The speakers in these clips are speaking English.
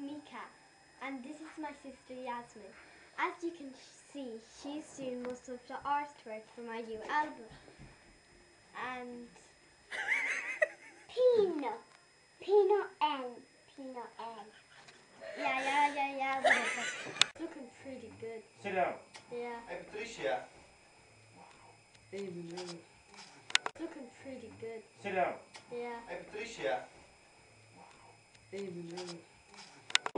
Mika, and this is my sister Yasmine. As you can see, she's doing most of the artwork for my new album. And Pino. Pino N. Pino N. yeah, yeah, yeah, yeah, whatever. It's looking pretty good. Sit down. Yeah, Hey Patricia. it's looking pretty good. Sit down. Yeah, Hey Patricia. Look at her.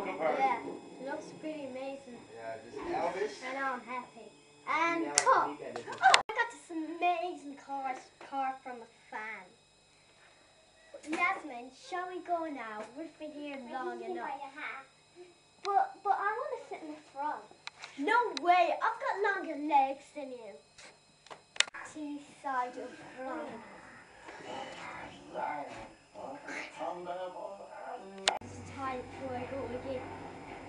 Yeah, it looks pretty amazing. Yeah, this is Elvis. And now I'm happy. And car. Oh, I got this amazing car, car from a fan. Yasmine, shall we go now? We've been here long enough. But but I want to sit in the front. No way! I've got longer legs than you. T side of front. It's time before I go to a gig.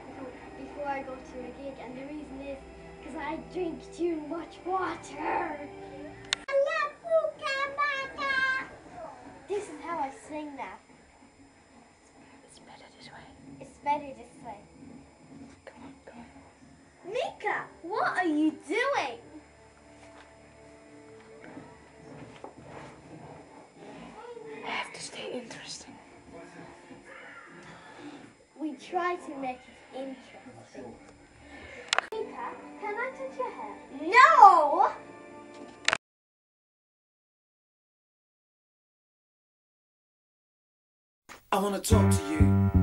Before, before I go to a gig, and the reason is because I drink too much water. This is how I sing now. It's better this way. It's better this way. Come on, come on. Mika, what are you doing? I have to stay interesting. We try to make it interesting. Can I touch your hair? No! I want to talk to you.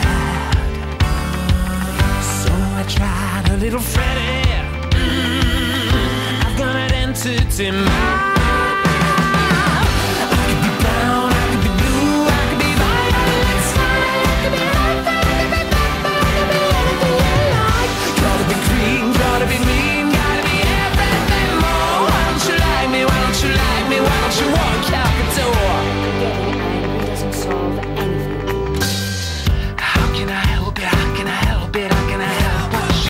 Little Freddie. Mm, I've got an entity mind.